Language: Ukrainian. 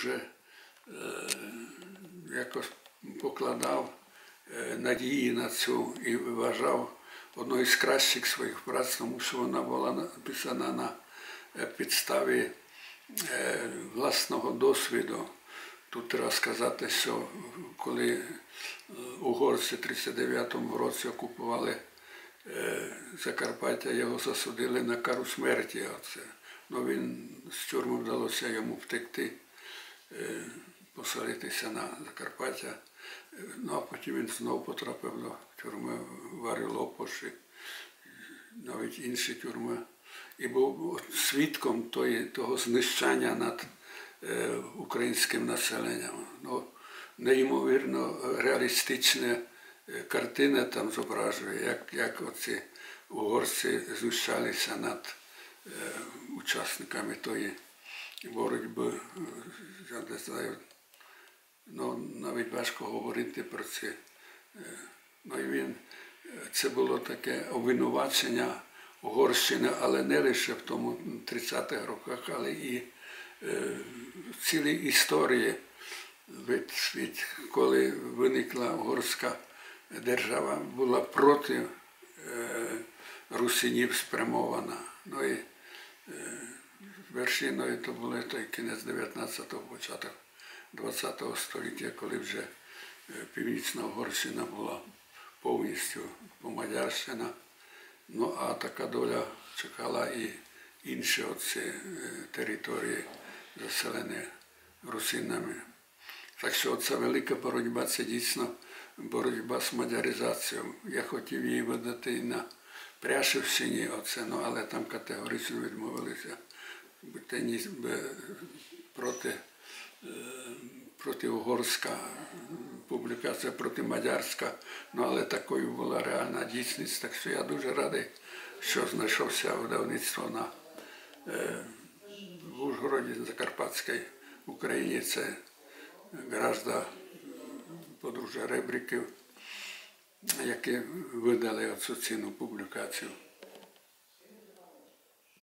вже е, якось покладав е, надії на цю і вважав одною з кращих своїх праць, тому що вона була написана на е, підставі власного досвіду. Тут треба сказати, що коли угорці в 39-му році окупували Закарпаття, його засудили на кару смерті. Оце. Ну, він з тюрми вдалося йому втекти, е, поселитися на Закарпаття. Ну, а потім він знову потрапив до тюрми в Арілопоші, навіть інші тюрми. І був свідком тої, того знищання над е, українським населенням. Ну, неймовірно реалістична е, картина там зображує, як, як оці угорці знущалися над е, учасниками тої боротьби. Знаю, ну, навіть важко говорити про це. Е, Ну, і він, це було таке обвинувачення Угорщини, але не лише в тому 30-х роках, але і е, цілій історії, від, від, коли виникла угорська держава, була проти е, русинів спрямована. Ну, і, е, вершиною то були той кінець 19-го, початок 20-го століття, коли вже е, Північна Угорщина була повністю помадярщина. Ну а така доля чекала і інші оці е, території, заселені русинами. Так що ця велика боротьба це дійсно боротьба з мадяризацією. Я хотів її видати і на Пряшівщині, оце, ну, але там категорично відмовилися. Бе- проти, е, протиугорська публікація протимадярська, ну але такою була реальна дійсність. Так що я дуже радий, що знайшовся видавництво на е, в Ужгороді Закарпатській Україні. Це гражда подружжя Ребриків, які видали оцю цінну публікацію.